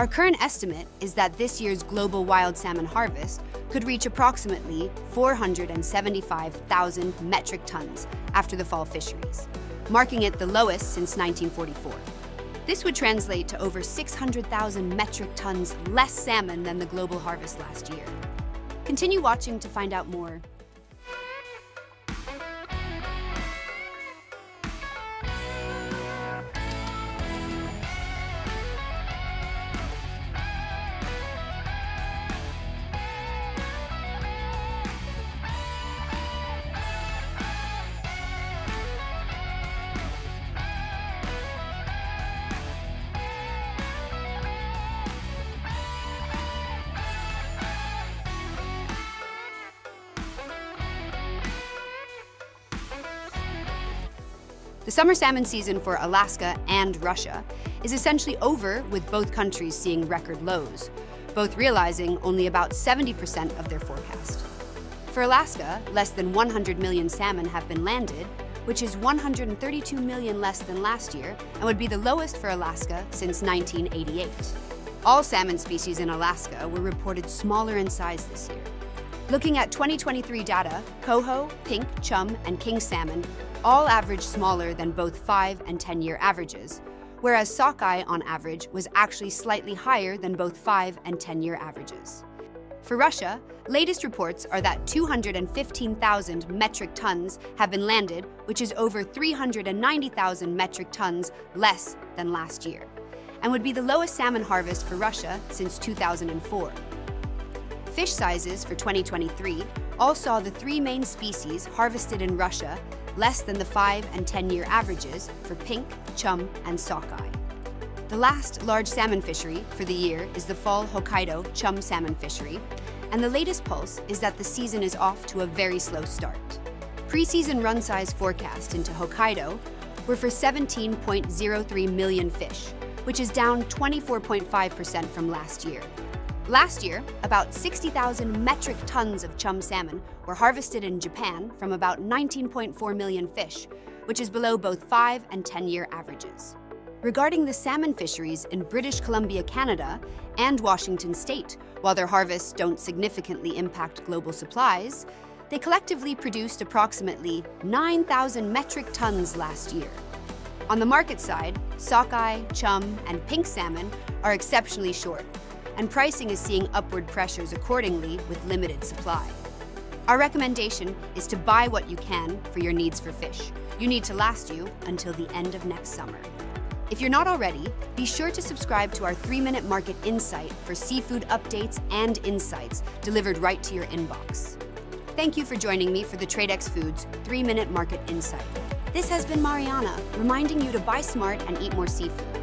Our current estimate is that this year's global wild salmon harvest could reach approximately 475,000 metric tons after the fall fisheries, marking it the lowest since 1944. This would translate to over 600,000 metric tons less salmon than the global harvest last year. Continue watching to find out more. The summer salmon season for Alaska and Russia is essentially over with both countries seeing record lows, both realizing only about 70% of their forecast. For Alaska, less than 100 million salmon have been landed, which is 132 million less than last year and would be the lowest for Alaska since 1988. All salmon species in Alaska were reported smaller in size this year. Looking at 2023 data, coho, pink, chum, and king salmon all averaged smaller than both 5 and 10 year averages, whereas sockeye on average was actually slightly higher than both 5 and 10 year averages. For Russia, latest reports are that 215,000 metric tons have been landed, which is over 390,000 metric tons less than last year, and would be the lowest salmon harvest for Russia since 2004. Fish sizes for 2023 all saw the three main species harvested in Russia less than the 5 and 10 year averages for pink, chum, and sockeye. The last large salmon fishery for the year is the fall Hokkaido chum salmon fishery, and the latest pulse is that the season is off to a very slow start. Preseason run size forecast into Hokkaido were for 17.03 million fish, which is down 24.5% from last year. Last year, about 60,000 metric tons of chum salmon were harvested in Japan from about 19.4 million fish, which is below both 5 and 10 year averages. Regarding the salmon fisheries in British Columbia, Canada, and Washington state, while their harvests don't significantly impact global supplies, they collectively produced approximately 9,000 metric tons last year. On the market side, sockeye, chum, and pink salmon are exceptionally short, and pricing is seeing upward pressures accordingly with limited supply. Our recommendation is to buy what you can for your needs for fish. You need to last you until the end of next summer. If you're not already, be sure to subscribe to our 3-Minute Market Insight for seafood updates and insights delivered right to your inbox. Thank you for joining me for the Tradex Foods 3-Minute Market Insight. This has been Mariana, reminding you to buy smart and eat more seafood.